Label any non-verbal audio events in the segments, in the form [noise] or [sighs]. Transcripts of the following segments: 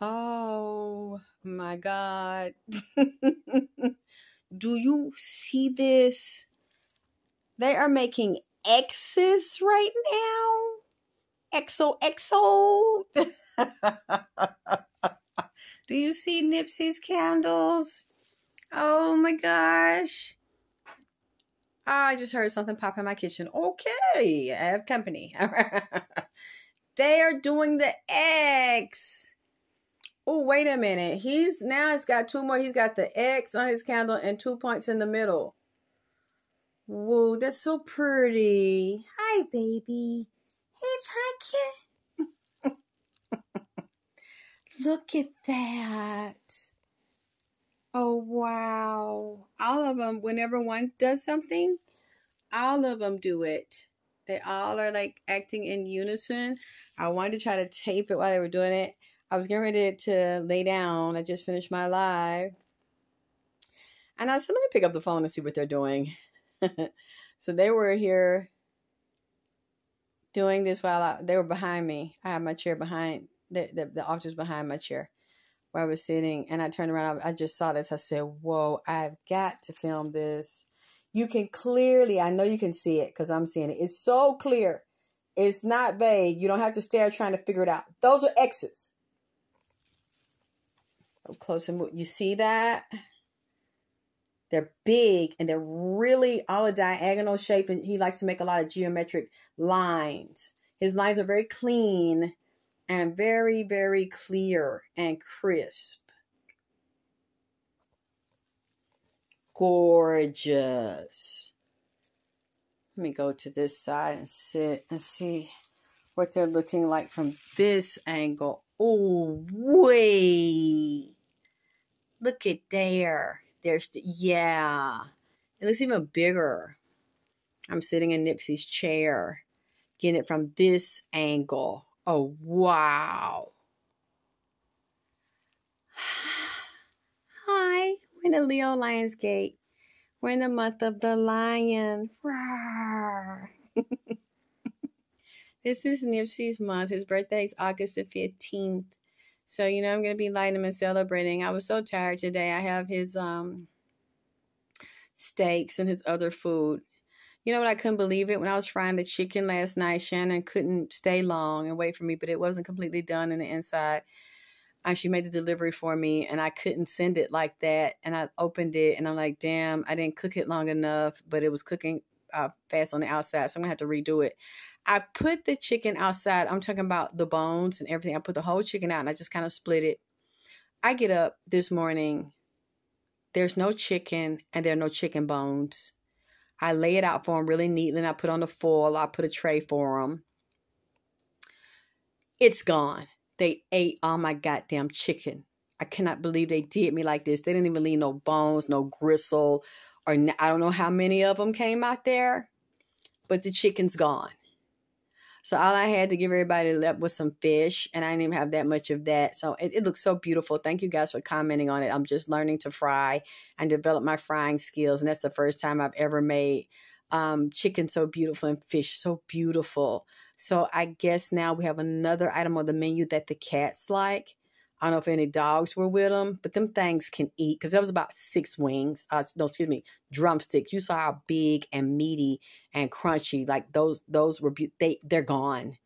Oh my God. [laughs] Do you see this? They are making X's right now. XOXO. [laughs] Do you see Nipsey's candles? Oh my gosh. I just heard something pop in my kitchen. Okay, I have company. [laughs] they are doing the X. Oh, wait a minute. He's now it's got two more. He's got the X on his candle and two points in the middle. Whoa, that's so pretty. Hi, baby. Hey, Pumpkin. [laughs] Look at that. Oh, wow. All of them, whenever one does something, all of them do it. They all are like acting in unison. I wanted to try to tape it while they were doing it. I was getting ready to lay down. I just finished my live. And I said, let me pick up the phone and see what they're doing. [laughs] so they were here doing this while I, they were behind me. I had my chair behind, the, the, the officers behind my chair where I was sitting. And I turned around. I just saw this. I said, whoa, I've got to film this. You can clearly, I know you can see it because I'm seeing it. It's so clear. It's not vague. You don't have to stare trying to figure it out. Those are X's. Close and. You see that? They're big and they're really all a diagonal shape. And he likes to make a lot of geometric lines. His lines are very clean and very, very clear and crisp. Gorgeous. Let me go to this side and sit and see what they're looking like from this angle. Oh, way. Look at there. There's, the, yeah. It looks even bigger. I'm sitting in Nipsey's chair, getting it from this angle. Oh, wow. [sighs] Hi, we're in the Leo Lionsgate. We're in the month of the lion. [laughs] this is Nipsey's month. His birthday is August the 15th. So, you know, I'm going to be lighting and celebrating. I was so tired today. I have his um steaks and his other food. You know what? I couldn't believe it. When I was frying the chicken last night, Shannon couldn't stay long and wait for me, but it wasn't completely done in the inside. And she made the delivery for me, and I couldn't send it like that. And I opened it, and I'm like, damn, I didn't cook it long enough, but it was cooking uh, fast on the outside, so I'm gonna have to redo it. I put the chicken outside. I'm talking about the bones and everything. I put the whole chicken out, and I just kind of split it. I get up this morning. There's no chicken, and there are no chicken bones. I lay it out for them really neatly, and I put on the foil. I put a tray for them. It's gone. They ate all my goddamn chicken. I cannot believe they did me like this. They didn't even leave no bones, no gristle, or I don't know how many of them came out there, but the chicken's gone. So all I had to give everybody left was some fish, and I didn't even have that much of that. So it, it looks so beautiful. Thank you guys for commenting on it. I'm just learning to fry and develop my frying skills, and that's the first time I've ever made um, chicken so beautiful and fish so beautiful. So I guess now we have another item on the menu that the cats like. I don't know if any dogs were with them, but them things can eat because there was about six wings. Uh, no, excuse me, drumsticks. You saw how big and meaty and crunchy. Like those, those were they. They're gone.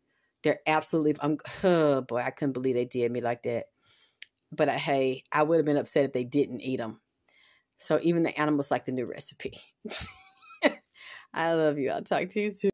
They're absolutely. I'm. [sighs] Oh boy, I couldn't believe they did me like that. But uh, hey, I would have been upset if they didn't eat them. So even the animals like the new recipe. [laughs] I love you. I'll talk to you soon.